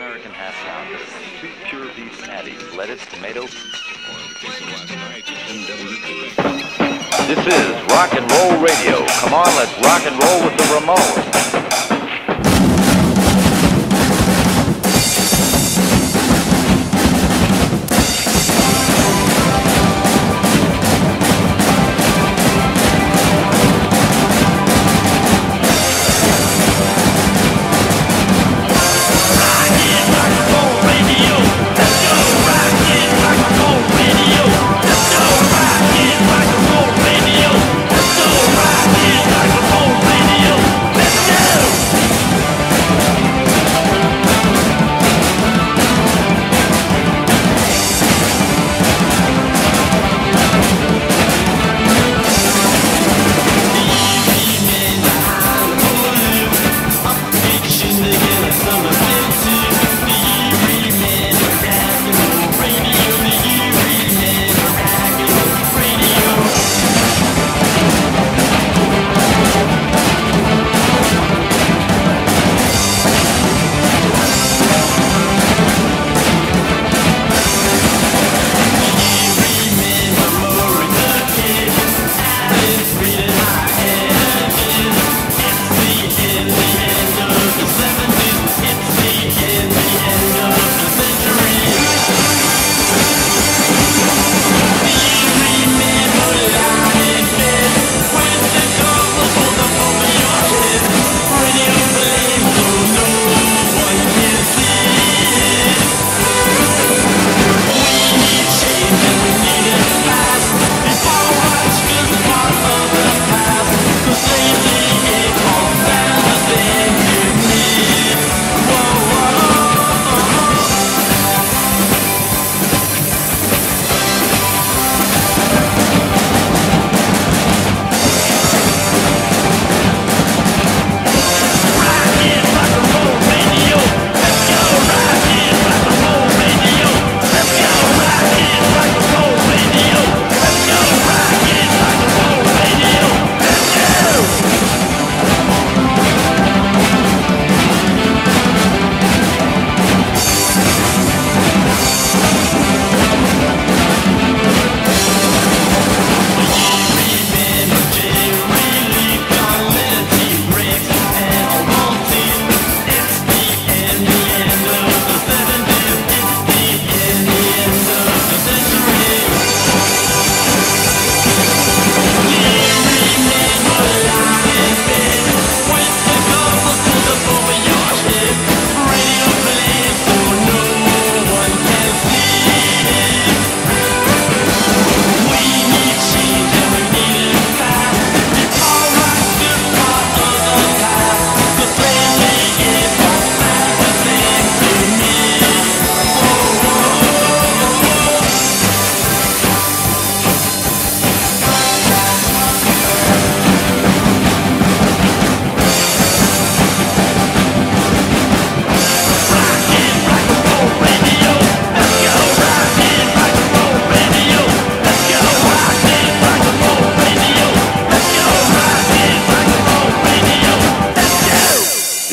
American half pound of two pure beef patties, lettuce, tomato. This is rock and roll radio. Come on, let's rock and roll with the Ramones.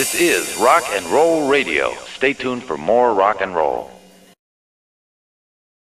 This is rock and roll radio. Stay tuned for more rock and roll.